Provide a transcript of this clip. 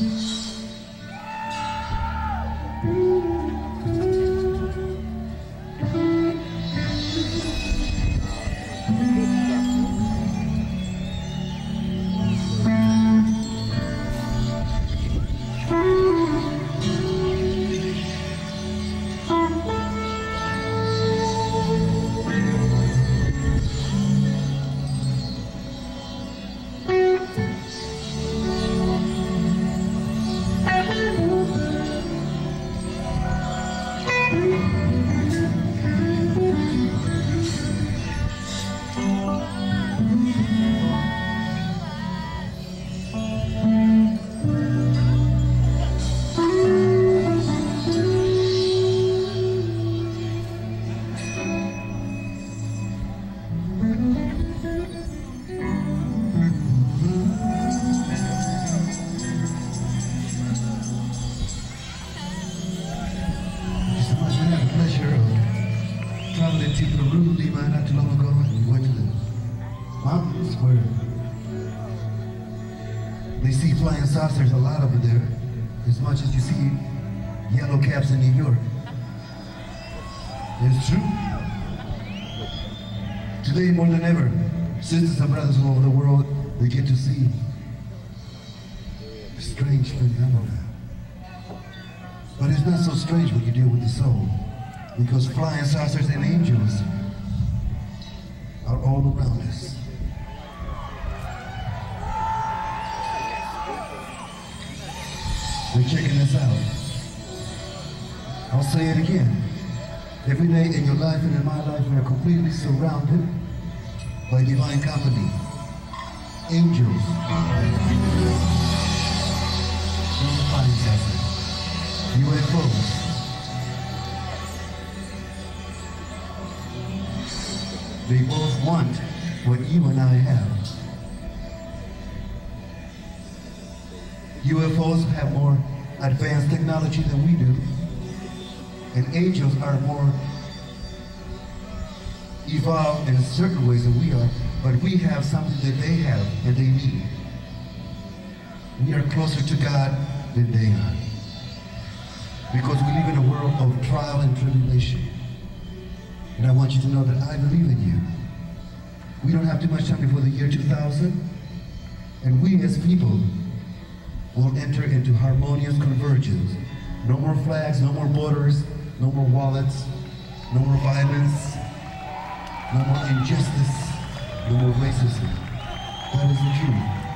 Mm-hmm. to Peru, Lima not too long ago, and we went to the mountains where they see flying saucers, a lot over there, as much as you see yellow caps in New York. It's true. Today, more than ever, sisters and brothers all over the world, they get to see strange phenomena. But it's not so strange when you deal with the soul because flying saucers and angels are all around us. They're checking us out. I'll say it again. Every day in your life and in my life, we are completely surrounded by divine company. Angels. Flying saucers. UFOs. They both want what you and I have. UFOs have more advanced technology than we do, and angels are more evolved in certain ways than we are, but we have something that they have and they need. We are closer to God than they are. Because we live in a world of trial and tribulation. And I want you to know that I believe in you. We don't have too much time before the year 2000. And we as people will enter into harmonious convergence. No more flags, no more borders, no more wallets, no more violence, no more injustice, no more racism. That is the truth.